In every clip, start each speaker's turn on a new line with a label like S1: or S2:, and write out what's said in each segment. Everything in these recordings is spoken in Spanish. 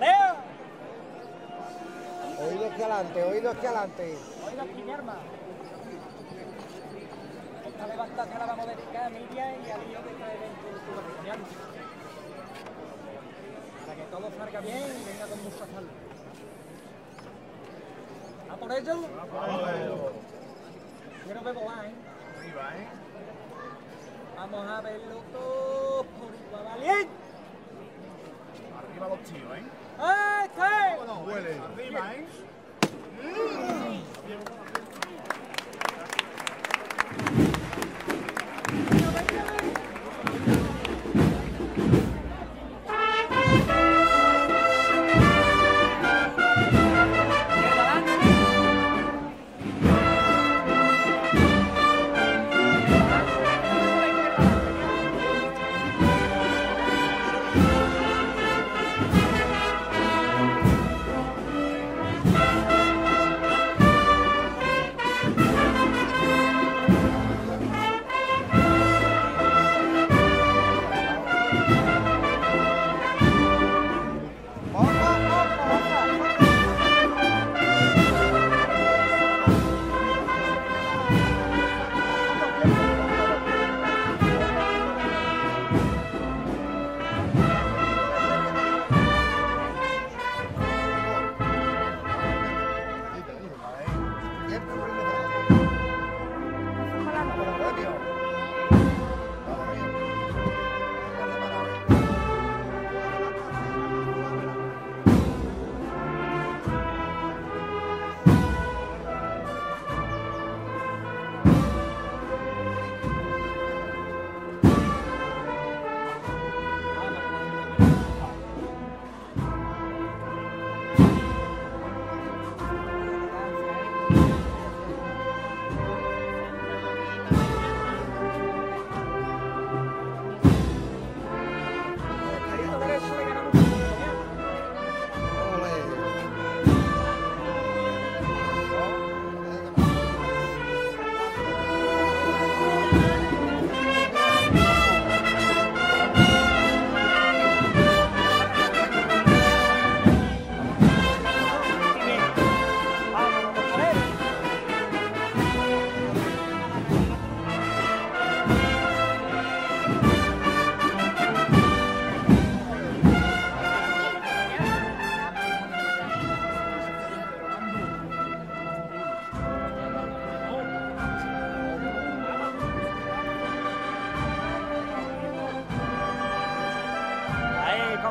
S1: ¡Marea!
S2: Oído aquí adelante, oído aquí adelante.
S1: Oído aquí, mi arma. Esta levantada la vamos a dedicar a Miriam y al hijo que trae dentro del club africano. Para que todo salga bien y venga con mucha salud. ¿A por ello? Quiero ver volar, ¿eh?
S3: Arriba, ¿eh?
S1: Vamos a verlo todo por igual. ¡Valiente!
S3: Arriba los tíos, ¿eh?
S1: ¡Este!
S3: No huele. Arriba, ¿eh?
S1: Ahí,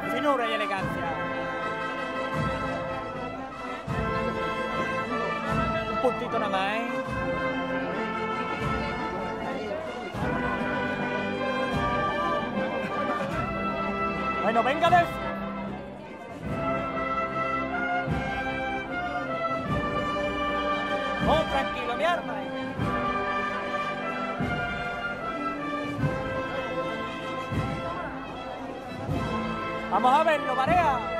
S1: finura y elegancia. Un puntito nada más, ¿eh? Bueno, venga de... Oh, tranquilo, mi arma. Vamos a verlo, Marea.